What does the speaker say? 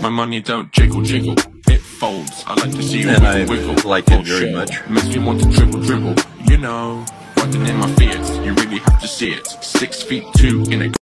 My money don't jiggle jiggle, it folds. I like to see you And wiggle I wiggle. like it very much. Makes me want to dribble dribble. You know, fucking in my fears. You really have to see it. Six feet two in a